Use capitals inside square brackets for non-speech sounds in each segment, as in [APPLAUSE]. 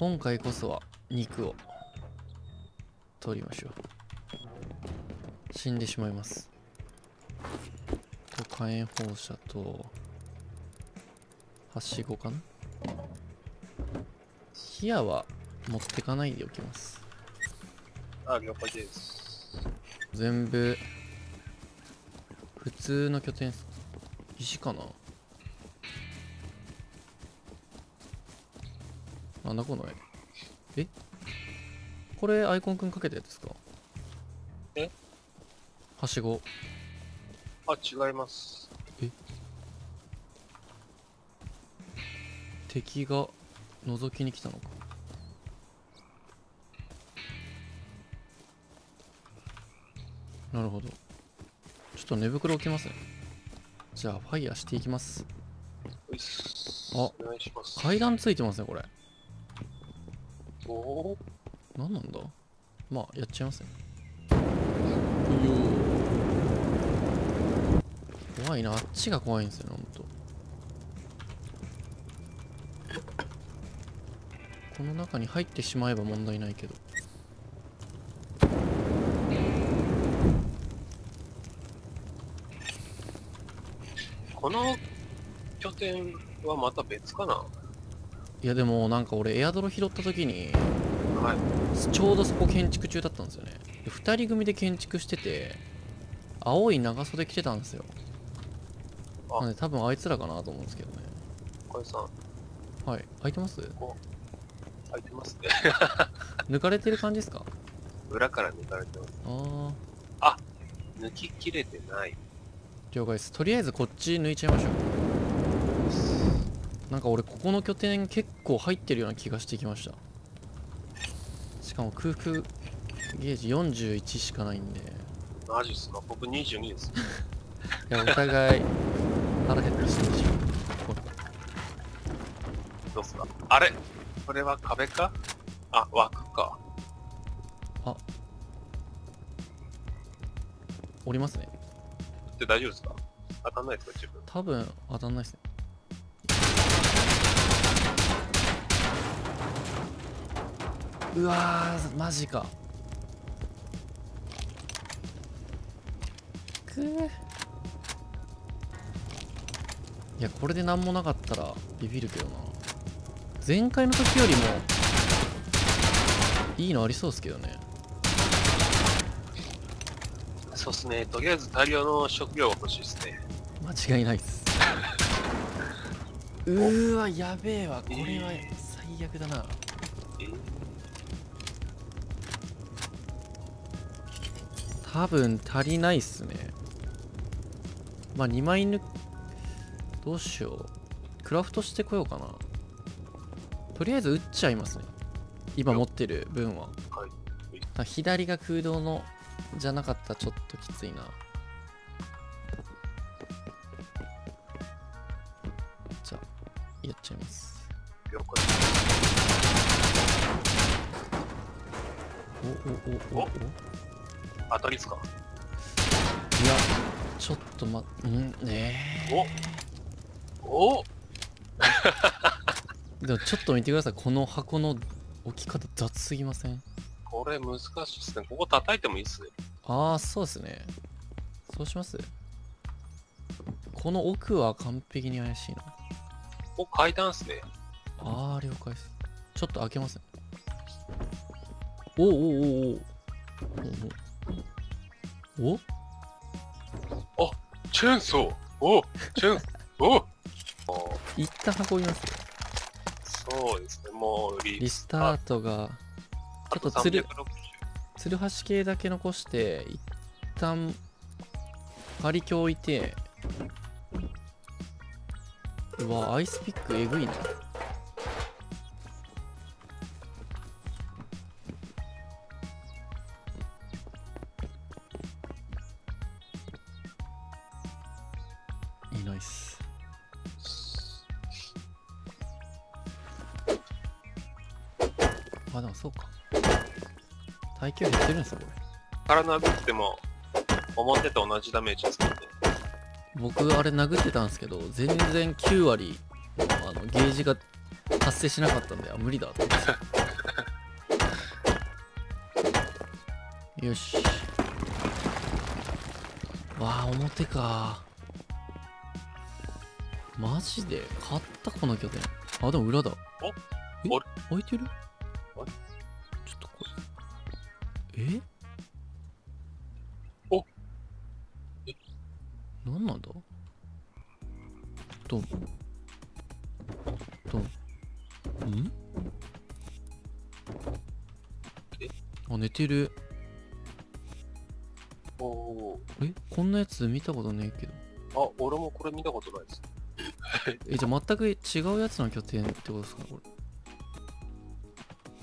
今回こそは肉を取りましょう。死んでしまいます。と火炎放射とはしごかな？火矢は持ってかないでおきます。あ、了解です。全部普通の拠点石かな？なんだこの絵。え？これアイコンくんかけたやつですか？え？はしご。あ、違います。敵が覗きに来たのか。なるほど。ちょっと寝袋置きますね。じゃあファイヤーしていきます。あ。階段ついてますねこれおお何なんだ？まあやっちゃいますね。怖いな。あっちが怖いんですよねほんと。この中に入ってしまえば問題ないけど。この拠点はまた別かな？いやでもなんか俺エアドロ拾った時にはい。ちょうどそこ建築中だったんですよね。で2人組で建築してて青い長袖着てたんですよ。あ。なんで多分あいつらかなと思うんですけどね。小林さん、はい。開いてます？開いてますね。[LAUGHS] 抜かれてる感じですか？裏から抜かれてます。ああ抜ききれてない。了解です。とりあえずこっち抜いちゃいましょうなんか俺ここの拠点結構入ってるような気がしてきました。しかも空腹ゲージ41しかないんで。いマジっすか？僕22です。[LAUGHS] やお互い腹減ってしまうこれどうっすか？あれ？これは壁か？あ、枠か。降りますね。で大丈夫ですか？当たんないですか？自分。多分当たんないですねうわーマジか。くー。いやこれで何もなかったらビビるけどな。前回の時よりもいいのありそうですけどね。そうっすね。とりあえず大量の食料が欲しいですね。間違いないっす。[LAUGHS] うーわやべえわ。これはえ最悪だな。えー多分足りないっすね。まあ2枚抜どうしよう。クラフトしてこようかな。とりあえず撃っちゃいますね。今持ってる分は。はい。左が空洞のじゃなかったらちょっときついな。じゃあやっちゃいます。おおおおおい当たりっすか？やちょっとまんねえ。おお。[LAUGHS] でもちょっと見てください。この箱の置き方雑すぎません？これ難しいっすね。ここ叩いてもいいっすね。ああそうですね。そうします？この奥は完璧に怪しいな。ここ階段っすね。ああ了解です。ちょっと開けますね。おおおおおおおお？チェーンソー。おチェーンお。お一旦運びます。よそうですね。もうリリスタートがちょっとつる360ツルハシ系だけ残して一旦パリ鏡置いて。うわアイスピックえぐいな耐久減ってるんですよこれ。から殴っても表と同じダメージですからね。僕あれ殴ってたんですけど全然9割のあのゲージが達成しなかったんであ無理だと思って。[LAUGHS] よし。わあ表か。マジで買ったこの拠点。あでも裏だ。おえあれ開いてる？え？お。え何なんだ？ドンドンん？え？あ寝てる。おおえ？こんなやつ見たことねえけど。ー。あ、俺もこれ見たことないです。えじゃあ全く違うやつの拠点ってことですかこれ？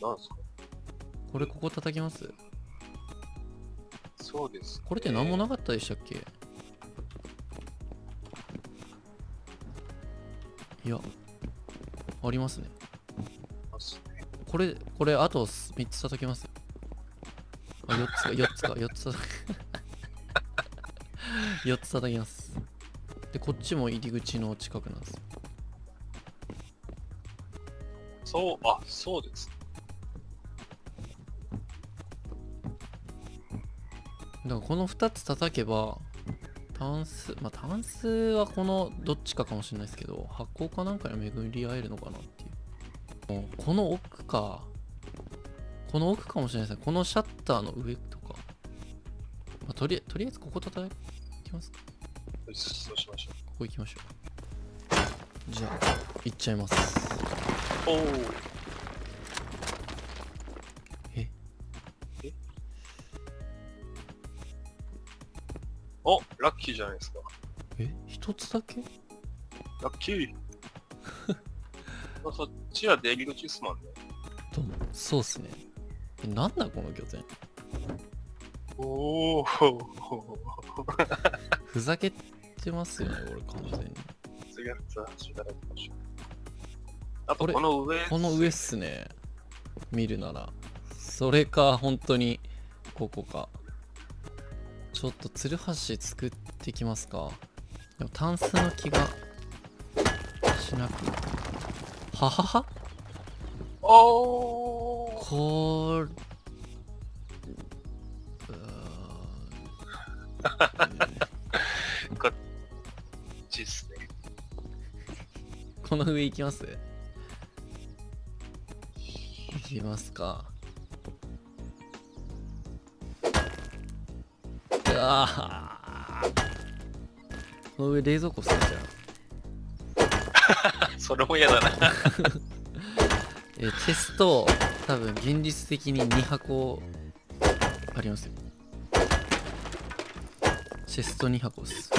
なんですか？これここ叩きます？そうです、これって何もなかったでしたっけ？いやありますね。これこれあと3つ叩きます？あ4つか4つか4つ叩き4 [LAUGHS] つ叩きます。でこっちも入り口の近くなんです。そう、あ、そうです。だからこの2つ叩けば単数まあ単数はこのどっちかかもしれないですけど発酵かなんかに巡り合えるのかなっていう。もうこの奥かこの奥かもしれないですね。このシャッターの上とか、まあ、とりあとりあえずここ叩きますか？そうしましょここ行きましょう。じゃあ行っちゃいます。う。おお。お、ラッキーじゃないですか。え一つだけ？ラッキー。[LAUGHS] あそっちは出入り口ですもんね。どうもそうっすねえなんだこの拠点？おお。ふざけてますよね俺完全に次は次いただきましょう。あとこの上。この上っすね見るならそれか本当にここかちょっとツルハシ作ってきますか。でもタンスの気がしなく。ははは？おお。これう [LAUGHS] こっちっすね。ーこの上行きます？行きますかうわー。この上冷蔵庫っすねじゃあそれも嫌だな。えーチェスト多分現実的に2箱ありますよ。チェスト2箱です。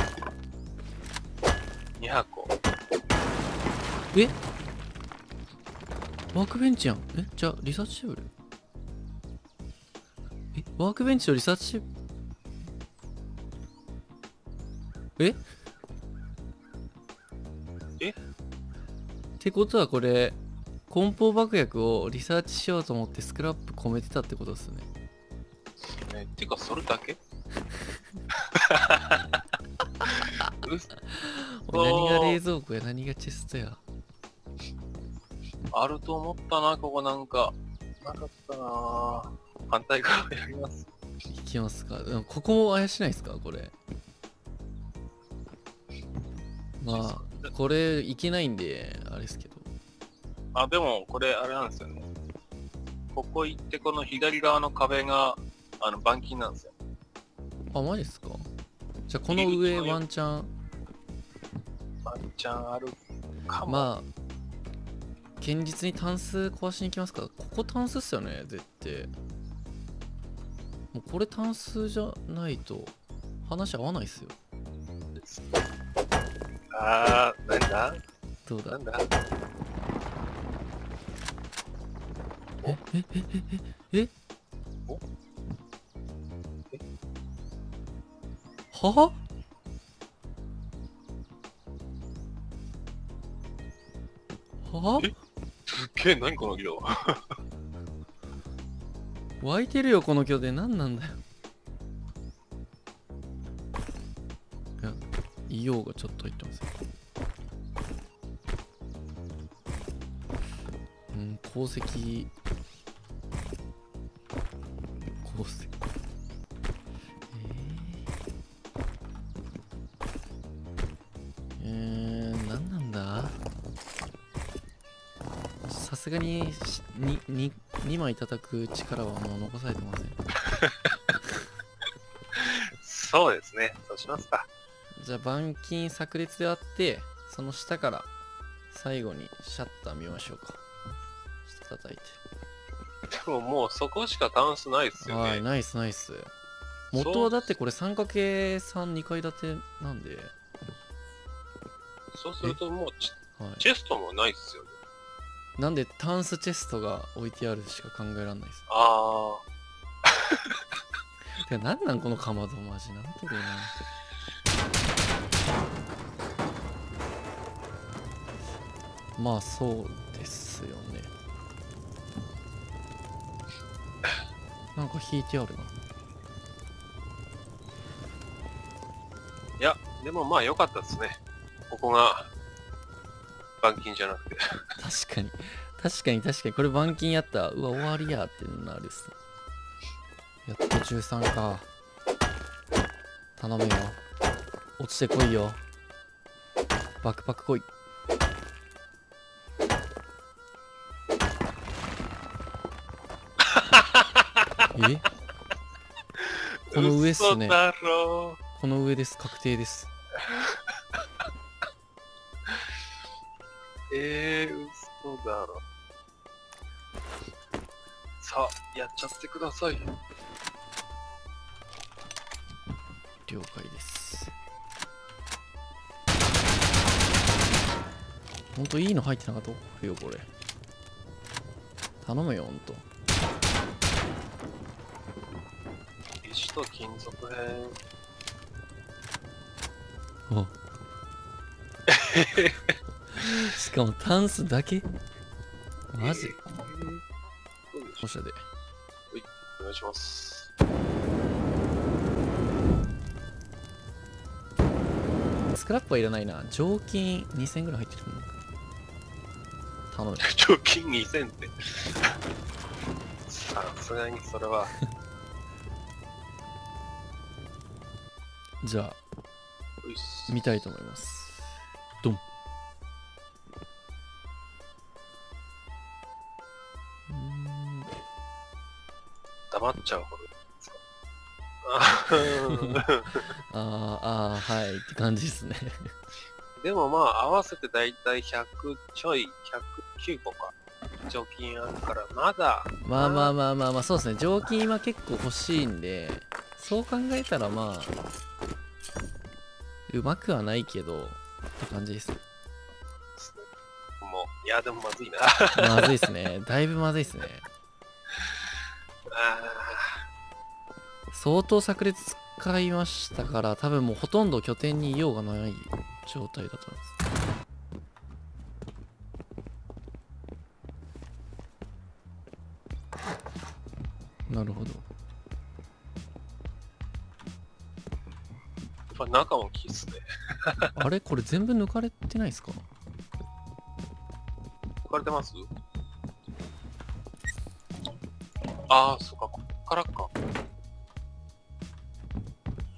2箱。え？ workbench やん。えじゃあ research table え workbench とリサーチえ？え？ってことはこれ梱包爆薬をリサーチしようと思ってスクラップ込めてたってことですね。ね、てか、それだけ？[LAUGHS] 何が冷蔵庫や何がチェストや？あると思ったな、ここなんか。なかったな。反対側やります。いきますか。でもここも怪しないですかこれ？まあこれいけないんであれですけど。あ、でも、これ、あれなんですよね。ここ行って、この左側の壁が、あの、板金なんですよ。あマジっすか？じゃあこの上ワンチャン。ワンチャンあるかも。まあ現実にタンス壊しに行きますか？ここタンスっすよね絶対。もうこれタンスじゃないと話合わないっすよあー、なんだ？どうだ？なんだ？え？え？え？え？え？え？お？え？はは？え？すっげえ、何この色 [LAUGHS] 湧いてるよこの拠点。何なんだよや硫黄がちょっと入ってますよ鉱石。鉱石。えー、えー、何なんだ？さすがにしにに2枚叩く力はもう残されてません。[LAUGHS] そうですね。そうしますか。じゃあ板金炸裂であってその下から最後にシャッター見ましょうか。下叩いて。でももうそこしかタンスないっすよね。はいナイスナイス元はだってこれ 3×32 階建てなんで、そうするともうチはい、チェストもないっすよね。なんでタンスチェストが置いてあるしか考えられないです。あてかなんなんこのかまどマジ。なんてるなまあそうですよね。なんか引いてあるな。ー。いや、でもまあ良かったですね。ここが、板金じゃなくて。確かに。確かに確かに。これ板金やったらうわ終わりやってなるっす。やっと13か。頼むよ。落ちてこいよ。バックパック来いえ？この上っすね。この上です。確定です。[LAUGHS] えー、嘘だろ。さあ、やっちゃってください。了解です。ほんといいの入ってなかった？よこれ。頼むよほんとと金属片。あ [LAUGHS] しかもタンスだけ？マジ？えーでしょ放射でお願いします。スクラップはいらないな常金2000ぐらい入ってる頼む貯金2000って。[LAUGHS] さすがにそれは。じゃあ見たいと思います。ドン。うーん。黙っちゃうほど。あーあーあーはいって感じですね。でもまあ、合わせてだいたい100ちょい、109個か。貯金あるから、まだ、まあまあまあまあまあそうですね。常勤は結構欲しいんでそう考えたらまあうまくはないけどって感じです。もう、いや、でもまずいな。あまずいですね。だいぶまずいですね。相当炸裂使いましたから多分もうほとんど拠点にいようがない状態だと思います。なるほどぱ中も木っすね。[LAUGHS] あれ？これ全部抜かれてないですか？抜かれてます？ああ、そっか、こっからか。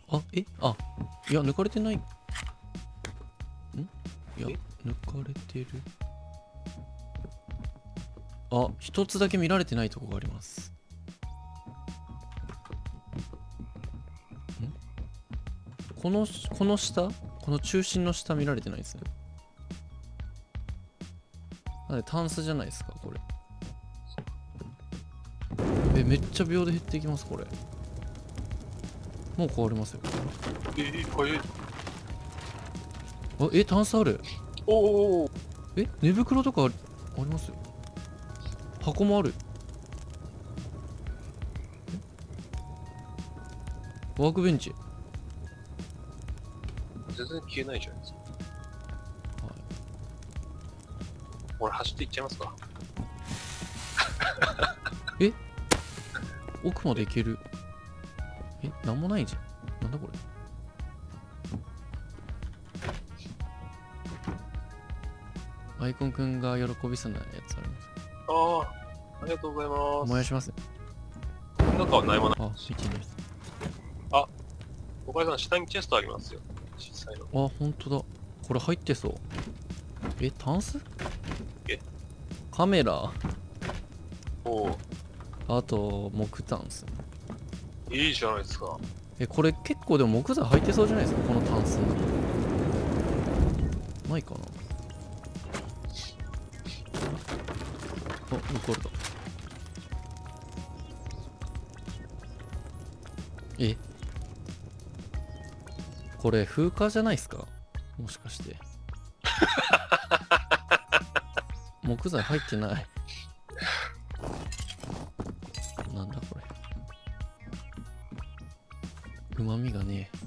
あえ？あいや抜かれてない。ん？いやえ？抜かれてる。あ一つだけ見られてないとこがありますこのこの下？この中心の下見られてないですね。なんでタンスじゃないですかこれ。えめっちゃ秒で減っていきますこれ。もう変わりますよ。えー、早い。あえタンスある？おおえ寝袋とかありますよ。箱もある。え？ワークベンチ全然消えないじゃないですか。はい俺走っていっちゃいますか。[LAUGHS] 奥まで行ける？え？なんもないじゃんなんだこれ？アイコンくんが喜びそうなやつあります？ああ、ありがとうございます。燃やしますね。中はない。あ、見てみます。岡井さん、下にチェストありますよ。小さいの。あ、ほんとだ。これ入ってそう。え、タンス？えカメラ？おお、あと、木タンス。いいじゃないですか。え、これ結構でも木材入ってそうじゃないですか？このタンスの中。ないかな？あ、抜かれた。え？これ風化じゃないですか？もしかして。[LAUGHS] 木材入ってない。なんだこれ。うまみがねえ。